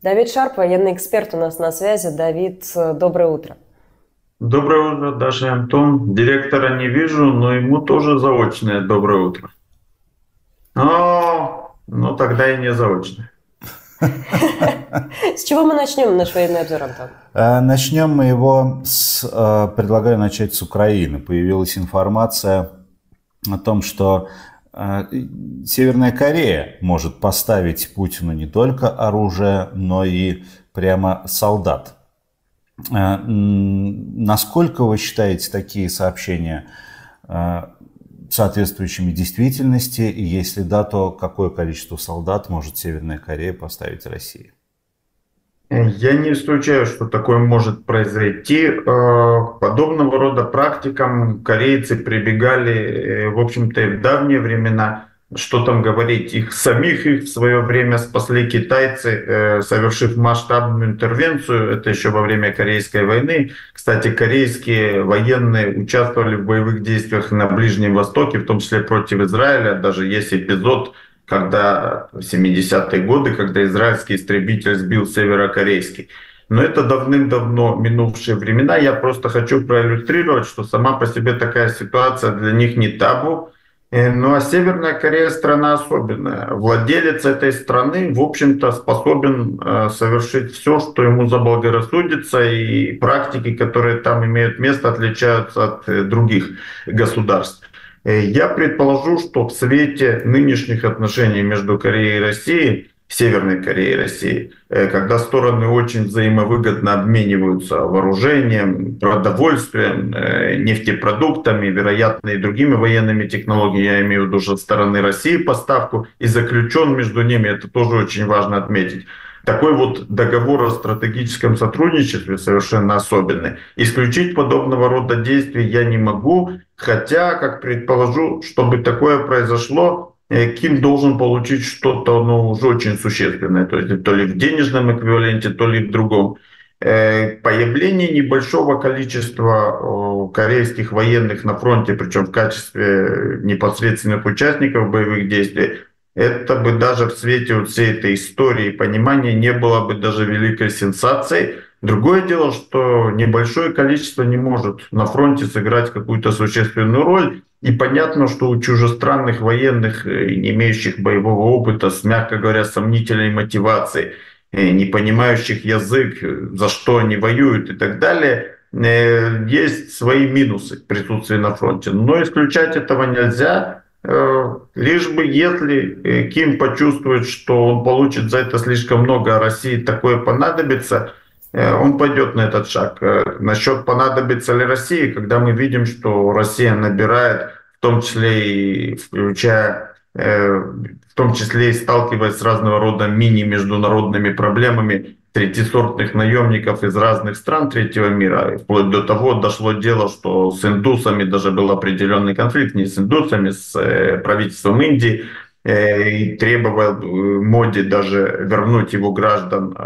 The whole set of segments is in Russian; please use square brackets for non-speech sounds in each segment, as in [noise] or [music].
Давид Шарп, военный эксперт у нас на связи. Давид, доброе утро. Доброе утро, Даша Антон. Директора не вижу, но ему тоже заочное доброе утро. Но, ну тогда и не заочное. С чего мы начнем наш военный обзор, Антон? Э, начнем мы его с... Э, предлагаю начать с Украины. Появилась информация о том, что Северная Корея может поставить Путину не только оружие, но и прямо солдат. Насколько вы считаете такие сообщения соответствующими действительности? И если да, то какое количество солдат может Северная Корея поставить России? Я не исключаю, что такое может произойти. Э, подобного рода практикам корейцы прибегали, э, в общем-то, и в давние времена что там говорить, их самих их в свое время спасли китайцы, э, совершив масштабную интервенцию, это еще во время Корейской войны. Кстати, корейские военные участвовали в боевых действиях на Ближнем Востоке, в том числе против Израиля. Даже есть эпизод, когда в 70-е годы, когда израильский истребитель сбил северокорейский. Но это давным-давно минувшие времена. Я просто хочу проиллюстрировать, что сама по себе такая ситуация для них не табу Э, ну а Северная Корея страна особенная. Владелец этой страны, в общем-то, способен э, совершить все, что ему заблагорассудится, и практики, которые там имеют место, отличаются от э, других государств. Я предположу, что в свете нынешних отношений между Кореей и Россией Северной Кореи и России, э, когда стороны очень взаимовыгодно обмениваются вооружением, продовольствием, э, нефтепродуктами, вероятно, и другими военными технологиями, я имею в виду со стороны России поставку, и заключен между ними, это тоже очень важно отметить, такой вот договор о стратегическом сотрудничестве совершенно особенный. Исключить подобного рода действий я не могу, хотя, как предположу, чтобы такое произошло, Э, Ким должен получить что-то ну, уже очень существенное, то есть то ли в денежном эквиваленте, то ли в другом. Э, появление небольшого количества корейских военных на фронте, причем в качестве непосредственных участников боевых действий, это бы даже в свете вот всей этой истории понимания не было бы даже великой сенсацией. Другое дело, что небольшое количество не может на фронте сыграть какую-то существенную роль. И понятно, что у чужестранных военных, э, не имеющих боевого опыта, с, мягко говоря, сомнительной мотивацией, э, не понимающих язык, э, за что они воюют и так далее, есть свои минусы присутствия на фронте. Но исключать этого нельзя, лишь бы если Ким почувствует, что он получит за это слишком много, а России такое понадобится – Э, он пойдет на этот шаг. Э, насчет понадобится ли России, когда мы видим, что Россия набирает, в том числе и включая, э, в том числе и сталкиваясь с разного рода мини-международными проблемами, третисортных наемников из разных стран третьего мира. Вплоть до того дошло дело, что с индусами даже был определенный конфликт, не с индусами, с правительством Индии, и требовал Моди даже вернуть его граждан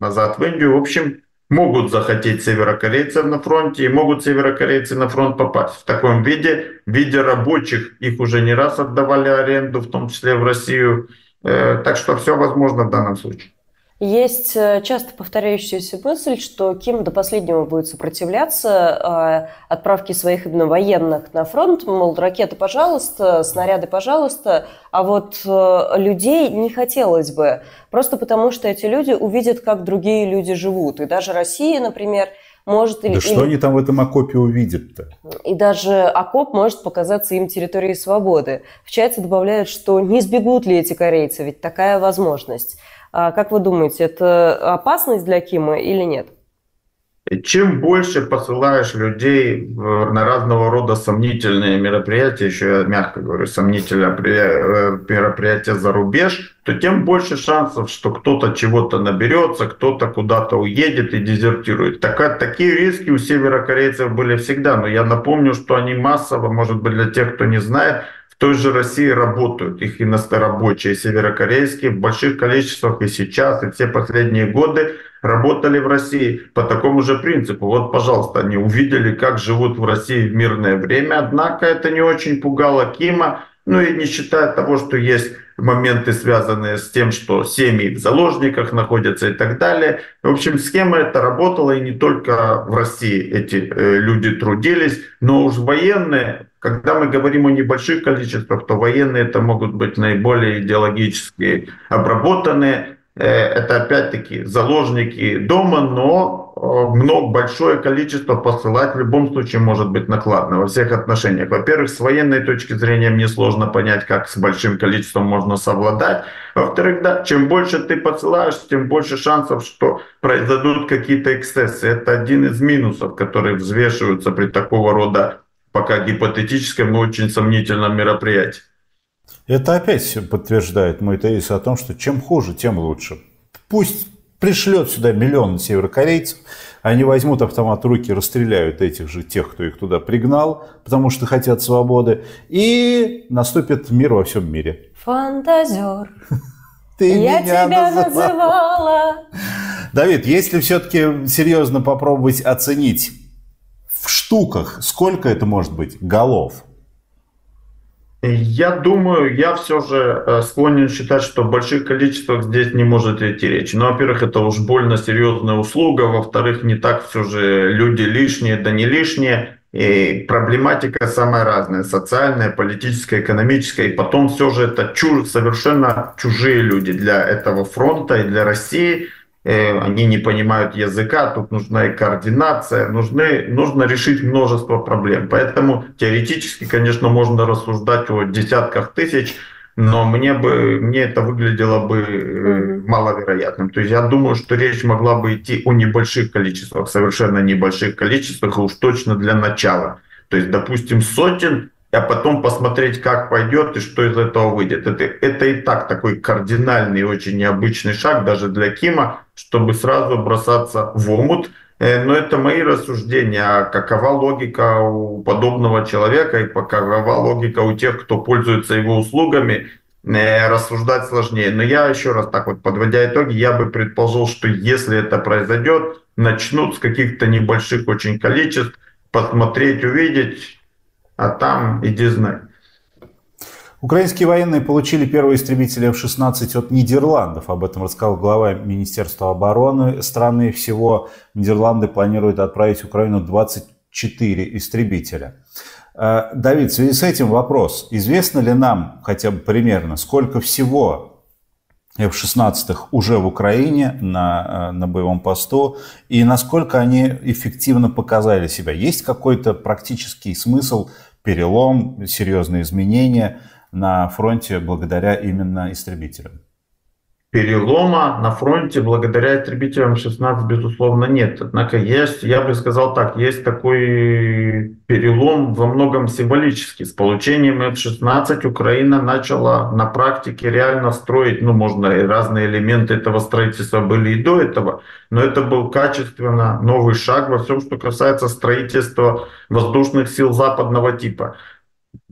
назад в Индию. В общем, могут захотеть северокорейцев на фронте и могут северокорейцы на фронт попасть. В таком виде, в виде рабочих, их уже не раз отдавали аренду, в том числе в Россию. Э, так что все возможно в данном случае. Есть э, часто повторяющаяся мысль, что Ким до последнего будет сопротивляться э, отправке своих именно военных на фронт, мол, ракеты, пожалуйста, снаряды, пожалуйста, а вот э, людей не хотелось бы, просто потому что эти люди увидят, как другие люди живут. И даже Россия, например, может... Да или, что они там в этом окопе увидят-то? И даже окоп может показаться им территорией свободы. В чате добавляют, что не сбегут ли эти корейцы, ведь такая возможность. А как вы думаете, это опасность для Кима или нет? Чем больше посылаешь людей на разного рода сомнительные мероприятия, еще я мягко говорю, сомнительные э, мероприятия за рубеж, то тем больше шансов, что кто-то чего-то наберется, кто-то куда-то уедет и дезертирует. Так, такие риски у северокорейцев были всегда, но я напомню, что они массово, может быть, для тех, кто не знает, той же России работают. Их иносторабочие северокорейские в больших количествах и сейчас, и все последние годы работали в России по такому же принципу. Вот, пожалуйста, они увидели, как живут в России в мирное время. Однако это не очень пугало Кима. ну и не считая того, что есть моменты, связанные с тем, что семьи в заложниках находятся и так далее. В общем, схема эта работала, и не только в России эти э, люди трудились, но уж военные, когда мы говорим о небольших количествах, то военные это могут быть наиболее идеологически обработанные, Э, это опять-таки заложники дома, но э, много, большое количество посылать в любом случае может быть накладно во всех отношениях. Во-первых, с военной точки зрения мне сложно понять, как с большим количеством можно совладать. Во-вторых, да, чем больше ты посылаешь, тем больше шансов, что произойдут какие-то эксцессы. Это один из минусов, которые взвешиваются при такого рода пока гипотетическом и очень сомнительном мероприятии. Это опять подтверждает мой тезис о том, что чем хуже, тем лучше. Пусть пришлет сюда миллион северокорейцев, они возьмут автомат в руки, расстреляют этих же тех, кто их туда пригнал, потому что хотят свободы, и наступит мир во всем мире. Фантазер. [laughs] Ты Я меня тебя называла. называла. Давид, если все-таки серьезно попробовать оценить штуках, сколько это может быть голов? Я думаю, я все же э, склонен считать, что в больших количествах здесь не может идти речь. Ну, во-первых, это уж больно серьезная услуга, во-вторых, не так все же люди лишние, да не лишние. И проблематика самая разная, социальная, политическая, экономическая. И потом все же это чуж, совершенно чужие люди для этого фронта и для России – Э, они не понимают языка, тут нужна и координация, нужны, нужно решить множество проблем. Поэтому теоретически, конечно, можно рассуждать о десятках тысяч, но мне бы мне это выглядело бы э, маловероятным. То есть я думаю, что речь могла бы идти о небольших количествах, совершенно небольших количествах, и уж точно для начала. То есть, допустим, сотен а потом посмотреть, как пойдет и что из этого выйдет. Это, это и так такой кардинальный, очень необычный шаг даже для Кима, чтобы сразу бросаться в омут. Э, но это мои рассуждения, а какова логика у подобного человека и какова логика у тех, кто пользуется его услугами, э, рассуждать сложнее. Но я еще раз так вот, подводя итоги, я бы предположил, что если это произойдет, начнут с каких-то небольших очень количеств, посмотреть, увидеть, а там иди знай. Украинские военные получили первые истребители F-16 от Нидерландов. Об этом рассказал глава Министерства обороны страны. Всего Нидерланды планируют отправить в Украину 24 истребителя. Э, Давид, в связи с этим вопрос. Известно ли нам хотя бы примерно, сколько всего F-16 уже в Украине на, э, на боевом посту и насколько они эффективно показали себя? Есть какой-то практический смысл перелом, серьезные изменения на фронте благодаря именно истребителям? Перелома на фронте благодаря истребителям 16, безусловно, нет. Однако есть, я бы сказал так, есть такой перелом во многом символический. С получением F-16 Украина начала на практике реально строить, ну, можно и разные элементы этого строительства были и до этого, но это был качественно новый шаг во всем, что касается строительства воздушных сил западного типа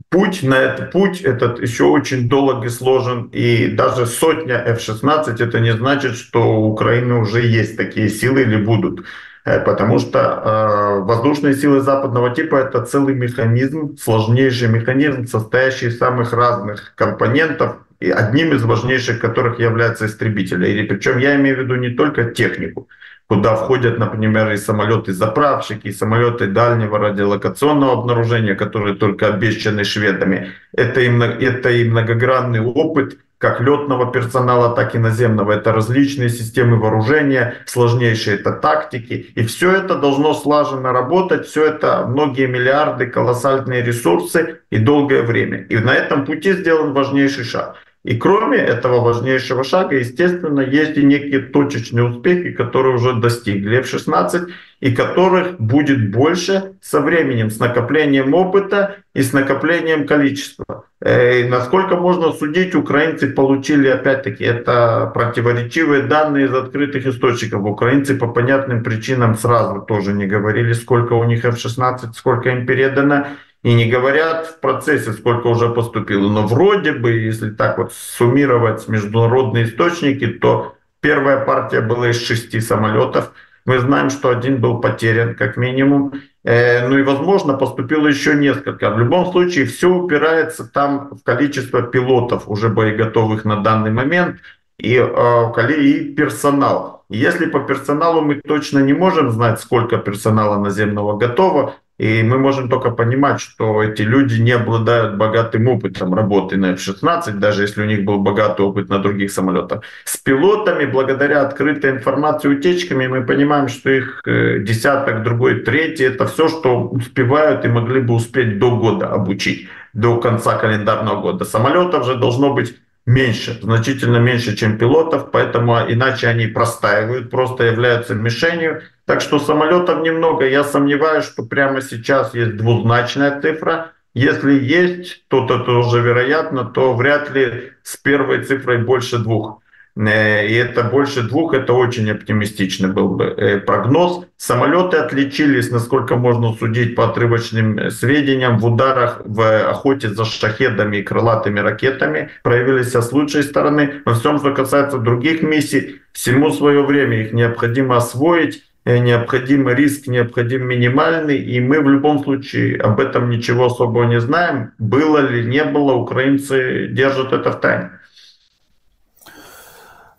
путь на этот путь этот еще очень долг и сложен, и даже сотня F-16 это не значит, что у Украины уже есть такие силы или будут. Э, потому что э, воздушные силы западного типа это целый механизм, сложнейший механизм, состоящий из самых разных компонентов, и одним из важнейших которых является истребители. И причем я имею в виду не только технику, куда входят, например, и самолеты-заправщики, и самолеты дальнего радиолокационного обнаружения, которые только обещаны шведами. Это и, это и многогранный опыт как летного персонала, так и наземного. Это различные системы вооружения, сложнейшие это тактики. И все это должно слаженно работать, все это многие миллиарды, колоссальные ресурсы и долгое время. И на этом пути сделан важнейший шаг. И кроме этого важнейшего шага, естественно, есть и некие точечные успехи, которые уже достигли F-16 и которых будет больше со временем, с накоплением опыта и с накоплением количества. Э, и насколько можно судить, украинцы получили, опять-таки, это противоречивые данные из открытых источников. Украинцы по понятным причинам сразу тоже не говорили, сколько у них F-16, сколько им передано. И не говорят в процессе, сколько уже поступило. Но вроде бы, если так вот суммировать международные источники, то первая партия была из шести самолетов. Мы знаем, что один был потерян, как минимум. Э, ну и, возможно, поступило еще несколько. В любом случае, все упирается там в количество пилотов, уже боеготовых на данный момент, и, э, и персонал. Если по персоналу мы точно не можем знать, сколько персонала наземного готово, и мы можем только понимать, что эти люди не обладают богатым опытом работы на F-16, даже если у них был богатый опыт на других самолетах. С пилотами, благодаря открытой информации утечками, мы понимаем, что их э, десяток, другой, третий, это все, что успевают и могли бы успеть до года обучить, до конца календарного года. Самолетов же должно быть меньше, значительно меньше, чем пилотов, поэтому иначе они простаивают, просто являются мишенью. Так что самолетов немного. Я сомневаюсь, что прямо сейчас есть двузначная цифра. Если есть, то это тоже вероятно, то вряд ли с первой цифрой больше двух. Э, и это больше двух, это очень оптимистичный был бы э, прогноз. Самолеты отличились, насколько можно судить по отрывочным э, сведениям, в ударах в охоте за шахедами и крылатыми ракетами. Проявились с лучшей стороны. Во всем, что касается других миссий, всему свое время их необходимо освоить необходим риск, необходим минимальный, и мы в любом случае об этом ничего особого не знаем. Было ли, не было, украинцы держат это в тайне.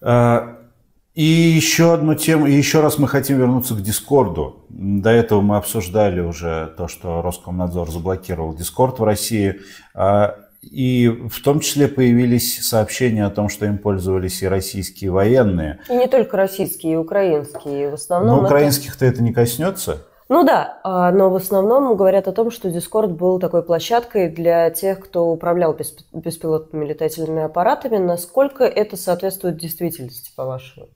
А, и еще одну тему, и еще раз мы хотим вернуться к Дискорду. До этого мы обсуждали уже то, что Роскомнадзор заблокировал Дискорд в России. А, и в том числе появились сообщения о том, что им пользовались и российские военные. И не только российские, и украинские. В основном Но украинских-то это не коснется? Ну да, а, но в основном говорят о том, что Discord был такой площадкой для тех, кто управлял беспилотными летательными аппаратами. Насколько это соответствует действительности, по-вашему?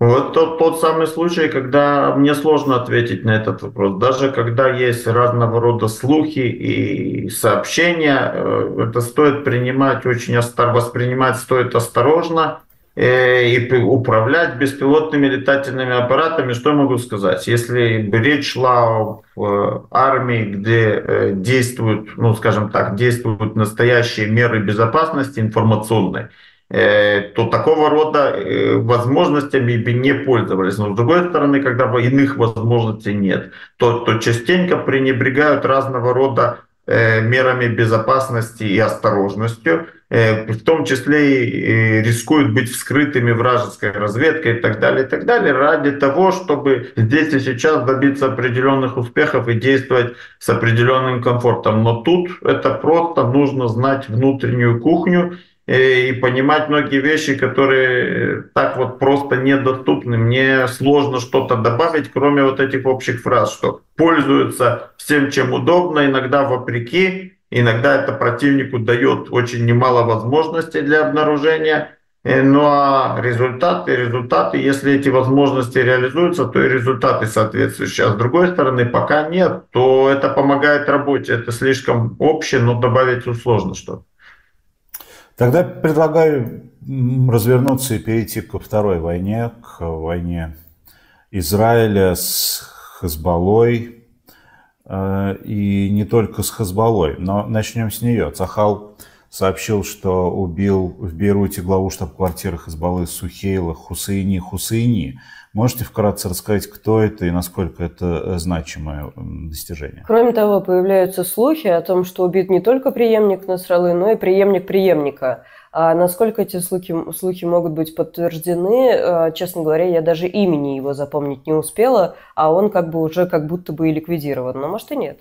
Вот тот, тот самый случай, когда мне сложно ответить на этот вопрос. Даже когда есть разного рода слухи и сообщения, э, это стоит принимать очень осторожно, воспринимать стоит осторожно. Э, и управлять беспилотными летательными аппаратами, что я могу сказать? Если речь шла в э, армии, где э, действуют, ну, скажем так, действуют настоящие меры безопасности информационной, то такого рода возможностями бы не пользовались. Но с другой стороны, когда иных возможностей нет, то, то частенько пренебрегают разного рода мерами безопасности и осторожностью, в том числе и рискуют быть вскрытыми вражеской разведкой и так далее, и так далее, ради того, чтобы здесь и сейчас добиться определенных успехов и действовать с определенным комфортом. Но тут это просто нужно знать внутреннюю кухню э, и понимать многие вещи, которые так вот просто недоступны. Мне сложно что-то добавить, кроме вот этих общих фраз, что пользуются всем, чем удобно, иногда вопреки, Иногда это противнику дает очень немало возможностей для обнаружения. Э, ну а результаты, результаты, если эти возможности реализуются, то и результаты соответствующие. А с другой стороны, пока нет, то это помогает работе. Это слишком общее, но добавить сложно что-то. Тогда предлагаю развернуться и перейти ко второй войне, к войне Израиля с Хазбалой, и не только с Хазбалой, но начнем с нее. Цахал сообщил, что убил в Бейруте главу штаб-квартиры Хазбаллы Сухейла Хусейни Хусейни. Можете вкратце рассказать, кто это и насколько это э, значимое достижение? Кроме того, появляются слухи о том, что убит не только преемник Насралы, но и преемник преемника. А насколько эти слухи, слухи могут быть подтверждены, э, честно говоря, я даже имени его запомнить не успела, а он как бы уже как будто бы и ликвидирован. Но может и нет.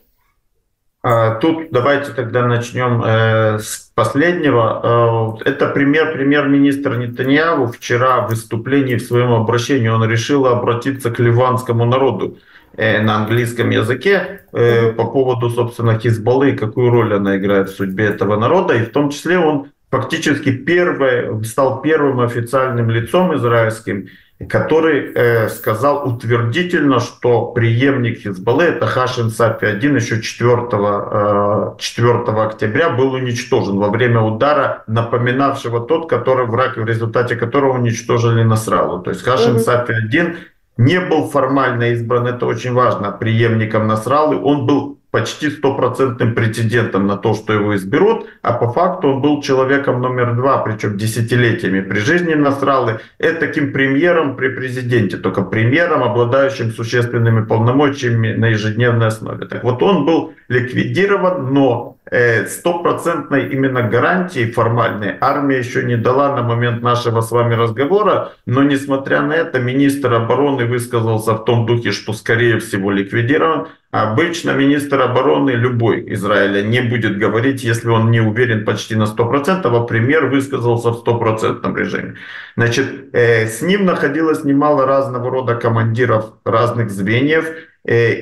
А, тут давайте тогда начнем э, с последнего. Э, это пример премьер-министра Нетаньяху. Вчера в выступлении в своем обращении он решил обратиться к ливанскому народу на английском языке по поводу, собственно, Хизбаллы, какую роль она играет в судьбе этого народа. И в том числе он фактически первый, стал первым официальным лицом израильским, который э, сказал утвердительно, что преемник Хизбаллы, это Хашин Сафи-1, еще 4, э, 4 октября был уничтожен во время удара, напоминавшего тот, который враг, в результате которого уничтожили Насралу. То есть Хашин mm-hmm. Сафи-1 не был формально избран, это очень важно, преемником Насралы, он был почти стопроцентным претендентом на то, что его изберут, а по факту он был человеком номер два, причем десятилетиями при жизни Насралы, и таким премьером при президенте, только премьером, обладающим существенными полномочиями на ежедневной основе. Так вот, он был ликвидирован, но э, стопроцентной именно гарантии формальной армия еще не дала на момент нашего с вами разговора, но несмотря на это министр обороны высказался в том духе, что скорее всего ликвидирован, Обычно министр обороны любой Израиля не будет говорить, если он не уверен почти на 100%, а премьер высказался в стопроцентном режиме. Значит, э, с ним находилось немало разного рода командиров разных звеньев,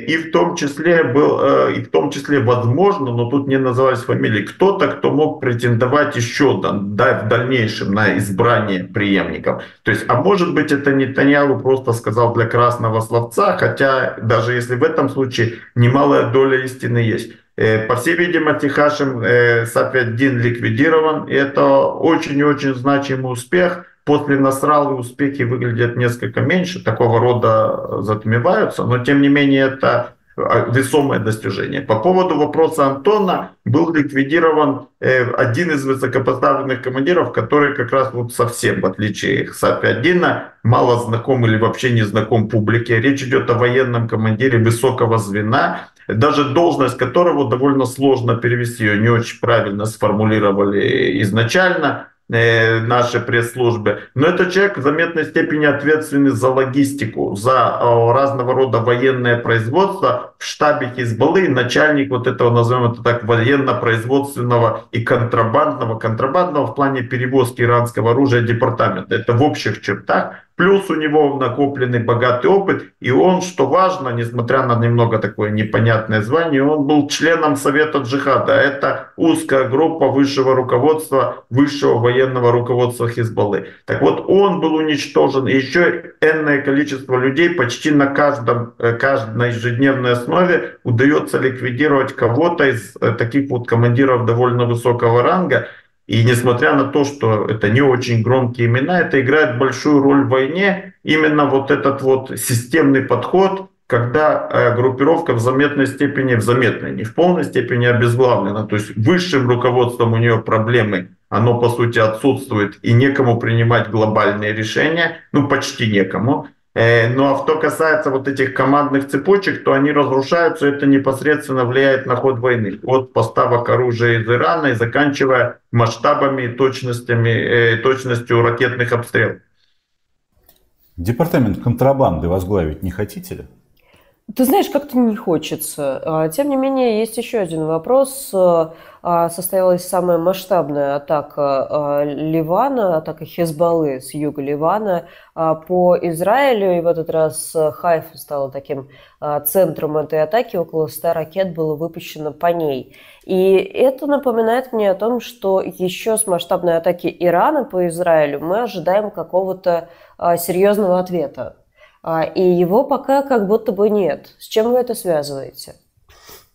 и в том числе был, э, и в том числе возможно, но тут не назывались фамилии, кто-то, кто мог претендовать еще да, в дальнейшем на избрание преемников. То есть, а может быть, это Нетаньяху просто сказал для красного словца, хотя даже если в этом случае немалая доля истины есть. Э, по всей видимости, Хашим Сафеддин ликвидирован. И это очень и очень значимый успех – После Насралы успехи выглядят несколько меньше, такого рода затмеваются, но тем не менее это а, весомое достижение. По поводу вопроса Антона, был ликвидирован э, один из высокопоставленных командиров, который как раз вот совсем, в отличие их Сапиадина, мало знаком или вообще не знаком публике. Речь идет о военном командире высокого звена, даже должность которого довольно сложно перевести, ее не очень правильно сформулировали изначально. Э, нашей пресс-службы. Но этот человек в заметной степени ответственный за логистику, за разного рода военное производство в штабе Хизбаллы, начальник вот этого, назовем это так, военно-производственного и контрабандного, контрабандного в плане перевозки иранского оружия департамента. Это в общих чертах. Плюс у него накопленный богатый опыт, и он, что важно, несмотря на немного такое непонятное звание, он был членом Совета Джихада. Это узкая группа высшего руководства, высшего военного руководства Хизбаллы. Так вот, он был уничтожен, и еще энное количество людей почти на каждом, э, каждой ежедневной основе удается ликвидировать кого-то из э, таких вот командиров довольно высокого ранга, и несмотря на то, что это не очень громкие имена, это играет большую роль в войне. Именно вот этот вот системный подход, когда э, группировка в заметной степени, в заметной, не в полной степени обезглавлена. То есть высшим руководством у нее проблемы, оно по сути отсутствует и некому принимать глобальные решения, ну почти некому. Э, ну а что касается вот этих командных цепочек, то они разрушаются, это непосредственно влияет на ход войны. От поставок оружия из Ирана и заканчивая масштабами и точностями, э, точностью ракетных обстрелов. Департамент контрабанды возглавить не хотите ли? Ты знаешь, как-то не хочется. А, тем не менее, есть еще один вопрос. А, а, состоялась самая масштабная атака Ливана, атака Хезбаллы с юга Ливана по Израилю. И в этот раз Хайфа стала таким центром этой атаки. Около 100 ракет было выпущено по ней. И это напоминает мне о том, что еще с масштабной атаки Ирана по Израилю мы ожидаем какого-то серьезного ответа а, и его пока как будто бы нет. С чем вы это связываете?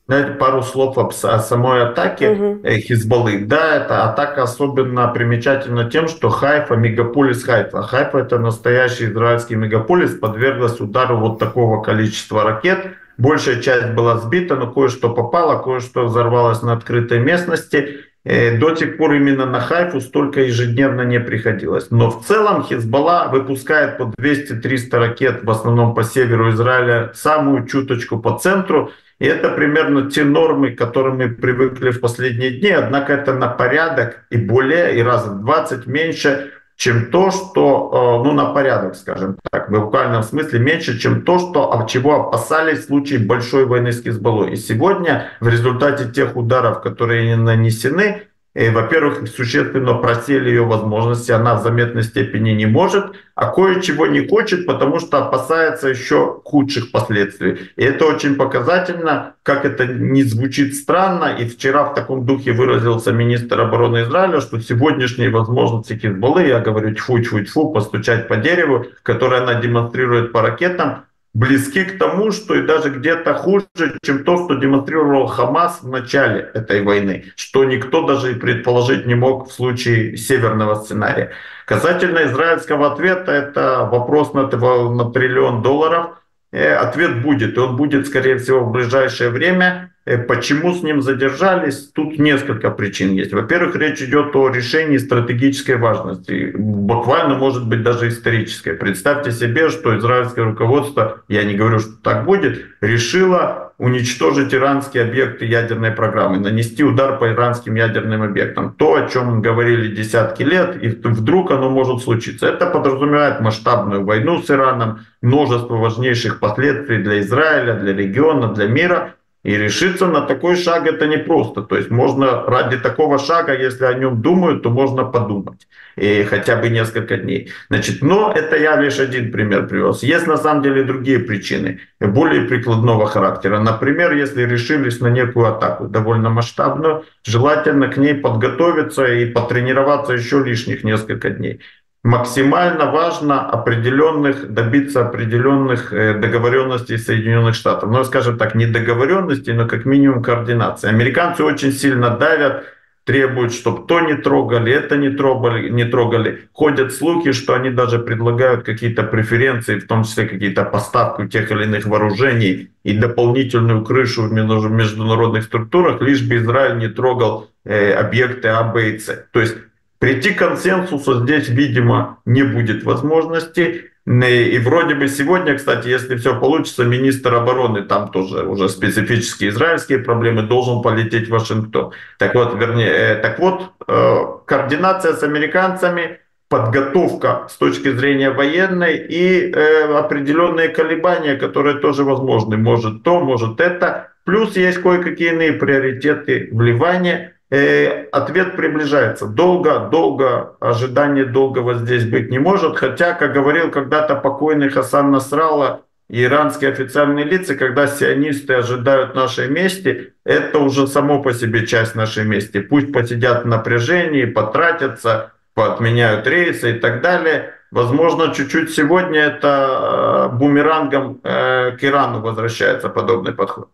Знаете, пару слов о, о самой атаке угу. Хизбаллы. Да, эта атака особенно примечательна тем, что Хайфа, мегаполис Хайфа. Хайфа это настоящий израильский мегаполис, подверглась удару вот такого количества ракет. Большая часть была сбита, но кое-что попало, кое-что взорвалось на открытой местности. Э, до тех пор именно на Хайфу столько ежедневно не приходилось. Но в целом Хизбалла выпускает по 200-300 ракет, в основном по северу Израиля, самую чуточку по центру. И это примерно те нормы, к которым мы привыкли в последние дни. Однако это на порядок и более, и раз в 20 меньше чем то, что, э, ну, на порядок, скажем так, в буквальном смысле меньше, чем то, что, от чего опасались в случае большой войны с Хизбаллой. И сегодня в результате тех ударов, которые нанесены, во-первых, существенно просели ее возможности, она в заметной степени не может, а кое-чего не хочет, потому что опасается еще худших последствий. И это очень показательно, как это не звучит странно. И вчера в таком духе выразился министр обороны Израиля, что сегодняшние возможности Хизбаллы, я говорю, тьфу-тьфу-тьфу, постучать по дереву, которое она демонстрирует по ракетам, близки к тому, что и даже где-то хуже, чем то, что демонстрировал Хамас в начале этой войны, что никто даже и предположить не мог в случае северного сценария. Касательно израильского ответа, это вопрос на, на триллион долларов. Э, ответ будет, и он будет, скорее всего, в ближайшее время. Э, почему с ним задержались? Тут несколько причин есть. Во-первых, речь идет о решении стратегической важности, буквально может быть даже исторической. Представьте себе, что израильское руководство, я не говорю, что так будет, решило уничтожить иранские объекты ядерной программы, нанести удар по иранским ядерным объектам. То, о чем говорили десятки лет, и вдруг оно может случиться. Это подразумевает масштабную войну с Ираном, множество важнейших последствий для Израиля, для региона, для мира. И решиться на такой шаг это непросто. То есть можно ради такого шага, если о нем думают, то можно подумать. И хотя бы несколько дней. Значит, но это я лишь один пример привез. Есть на самом деле другие причины, более прикладного характера. Например, если решились на некую атаку, довольно масштабную, желательно к ней подготовиться и потренироваться еще лишних несколько дней максимально важно определенных, добиться определенных э, договоренностей Соединенных Штатов. Ну, скажем так, не договоренностей, но как минимум координации. Американцы очень сильно давят, требуют, чтобы то не трогали, это не трогали, не трогали. Ходят слухи, что они даже предлагают какие-то преференции, в том числе какие-то поставки тех или иных вооружений и дополнительную крышу в международных структурах, лишь бы Израиль не трогал э, объекты А, Б и С. То есть Прийти к консенсусу здесь, видимо, не будет возможности. И вроде бы сегодня, кстати, если все получится, министр обороны, там тоже уже специфические израильские проблемы, должен полететь в Вашингтон. Так вот, вернее, э, так вот, э, координация с американцами, подготовка с точки зрения военной и э, определенные колебания, которые тоже возможны. Может то, может это. Плюс есть кое-какие иные приоритеты вливания Э, ответ приближается. Долго, долго, ожидание долгого здесь быть не может. Хотя, как говорил когда-то покойный Хасан Насралла, иранские официальные лица, когда сионисты ожидают нашей мести, это уже само по себе часть нашей мести. Пусть посидят в напряжении, потратятся, поотменяют рейсы и так далее. Возможно, чуть-чуть сегодня это э, бумерангом э, к Ирану возвращается подобный подход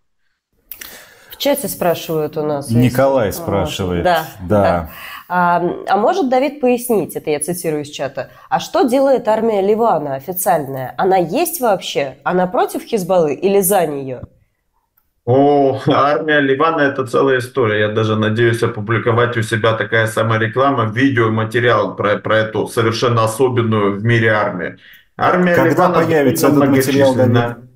чате спрашивают у нас. Николай есть... спрашивает. Да. да. да. А, а может Давид пояснить, это я цитирую из чата, а что делает армия Ливана официальная? Она есть вообще? Она против Хизбаллы или за нее? О, армия Ливана это целая история. Я даже надеюсь опубликовать у себя такая самореклама, видео, материал про, про эту совершенно особенную в мире армию. Армия Когда Ливана появится этот материал? Давид?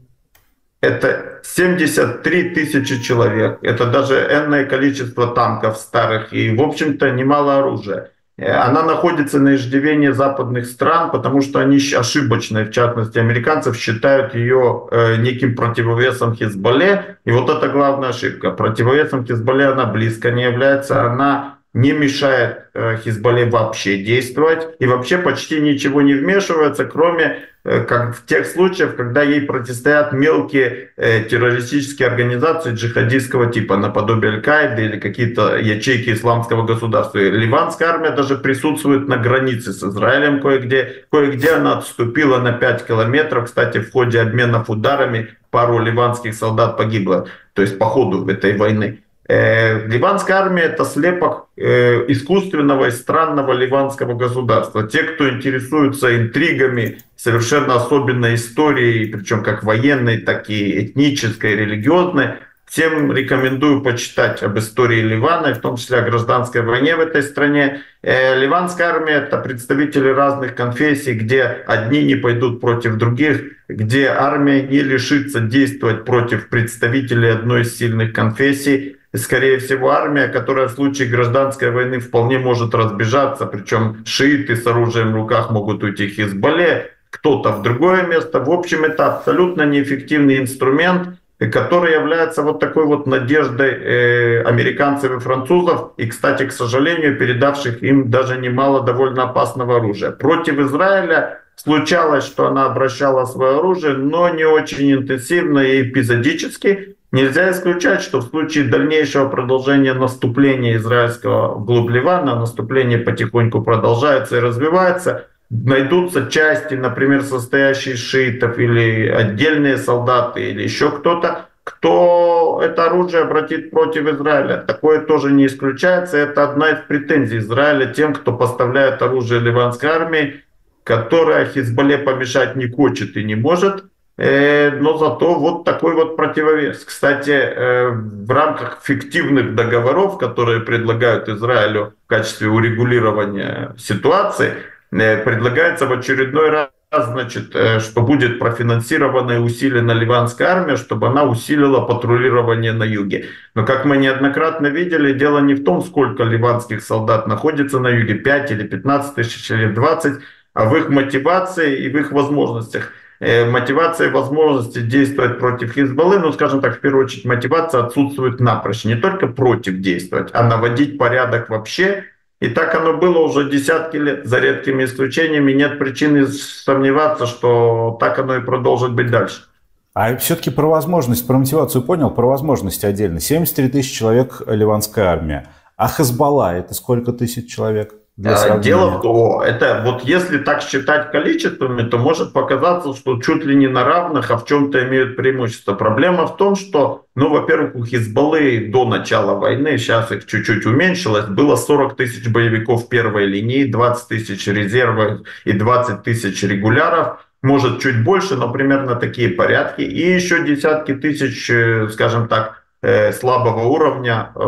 Это 73 тысячи человек. Это даже энное количество танков старых и, в общем-то, немало оружия. Э, она находится на иждивении западных стран, потому что они ошибочно, в частности американцев, считают ее э, неким противовесом Хизбалле. И вот это главная ошибка. Противовесом Хизбалле она близко не является. Она не мешает э, Хизбалле вообще действовать и вообще почти ничего не вмешивается, кроме э, как в тех случаях, когда ей противостоят мелкие э, террористические организации джихадистского типа, наподобие Аль-Каиды или какие-то ячейки исламского государства. ливанская армия даже присутствует на границе с Израилем кое-где. Кое-где она отступила на 5 километров. Кстати, в ходе обменов ударами пару ливанских солдат погибло, то есть по ходу этой войны. Э, ливанская армия это слепок э, искусственного и странного ливанского государства. Те, кто интересуются интригами, совершенно особенной историей, причем как военной, так и этнической, религиозной, Всем рекомендую почитать об истории Ливана, в том числе о гражданской войне в этой стране. Э, ливанская армия — это представители разных конфессий, где одни не пойдут против других, где армия не лишится действовать против представителей одной из сильных конфессий скорее всего, армия, которая в случае гражданской войны вполне может разбежаться, причем шииты с оружием в руках могут уйти к Хизбалле, кто-то в другое место. В общем, это абсолютно неэффективный инструмент, который является вот такой вот надеждой э, американцев и французов, и, кстати, к сожалению, передавших им даже немало довольно опасного оружия. Против Израиля случалось, что она обращала свое оружие, но не очень интенсивно и эпизодически. Нельзя исключать, что в случае дальнейшего продолжения наступления израильского вглубь Ливана, наступление потихоньку продолжается и развивается, найдутся части, например, состоящие из шиитов или отдельные солдаты или еще кто-то, кто это оружие обратит против Израиля. Такое тоже не исключается. Это одна из претензий Израиля тем, кто поставляет оружие ливанской армии, которая Хизбалле помешать не хочет и не может – но зато вот такой вот противовес. Кстати, э, в рамках фиктивных договоров, которые предлагают Израилю в качестве урегулирования ситуации, предлагается в очередной раз значит, что будет профинансирована и усилена ливанская армия, чтобы она усилила патрулирование на юге. Но как мы неоднократно видели, дело не в том, сколько ливанских солдат находится на юге, 5 или 15 тысяч или 20, а в их мотивации и в их возможностях. Э, мотивация и возможности действовать против Хизбаллы, ну, скажем так, в первую очередь, мотивация отсутствует напрочь. Не только против действовать, а наводить порядок вообще. И так оно было уже десятки лет, за редкими исключениями. Нет причины сомневаться, что так оно и продолжит быть дальше. А все-таки про возможность, про мотивацию понял, про возможности отдельно. 73 тысячи человек ливанская армия. А Хазбалла это сколько тысяч человек? Для Дело в том, это вот если так считать количествами, то может показаться, что чуть ли не на равных, а в чем-то имеют преимущество. Проблема в том, что, ну, во-первых, у Хизбаллы до начала войны, сейчас их чуть-чуть уменьшилось, было 40 тысяч боевиков первой линии, 20 тысяч резервов и 20 тысяч регуляров может чуть больше, но примерно такие порядки. И еще десятки тысяч, э, скажем так, э, слабого уровня э,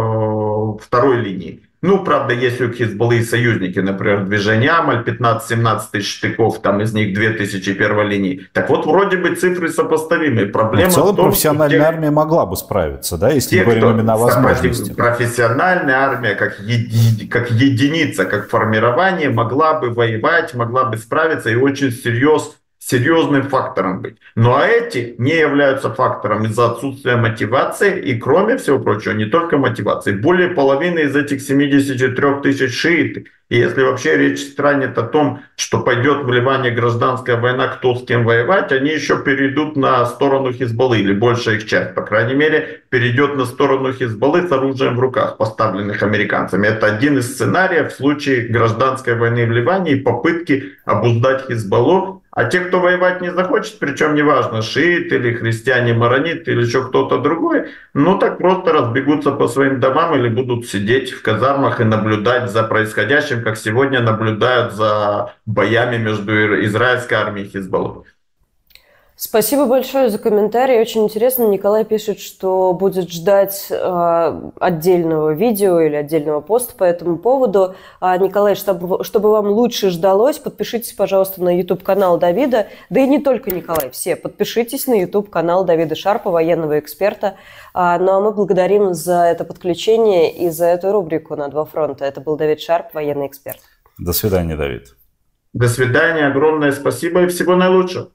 второй линии. Ну, правда, есть у Хизбаллы и союзники, например, движение Амаль, 15-17 тысяч штыков, там из них 2000 первой линии. Так вот, вроде бы цифры сопоставимые. Проблема Но в целом в том, профессиональная тех, армия могла бы справиться, да, если те, говорим именно о возможности. Профессиональная армия как, еди, как единица, как формирование могла бы воевать, могла бы справиться и очень серьезно серьезным фактором быть. А эти не являются фактором из-за отсутствия мотивации и, кроме всего прочего, не только мотивации. Более половины из этих 73 тысяч шииты. И если вообще речь станет о том, что пойдет в Ливане гражданская война, кто с кем воевать, они еще перейдут на сторону Хизбаллы, или большая их часть, по крайней мере, перейдет на сторону Хизбаллы с оружием в руках, поставленных американцами. Это один из сценариев в случае гражданской войны в Ливане и попытки обуздать Хизбаллу а те, кто воевать не захочет, причем неважно, шиит или христиане, маронит или еще кто-то другой, ну так просто разбегутся по своим домам или будут сидеть в казармах и наблюдать за происходящим, как сегодня наблюдают за боями между израильской армией и Хизбаллой. Спасибо большое за комментарий. Очень интересно. Николай пишет, что будет ждать э, отдельного видео или отдельного поста по этому поводу. А, Николай, чтобы, чтобы вам лучше ждалось, подпишитесь, пожалуйста, на YouTube-канал Давида. Да и не только Николай, все. Подпишитесь на YouTube-канал Давида Шарпа, военного эксперта. А, ну а мы благодарим за это подключение и за эту рубрику на два фронта. Это был Давид Шарп, военный эксперт. До свидания, Давид. До свидания. Огромное спасибо и всего наилучшего.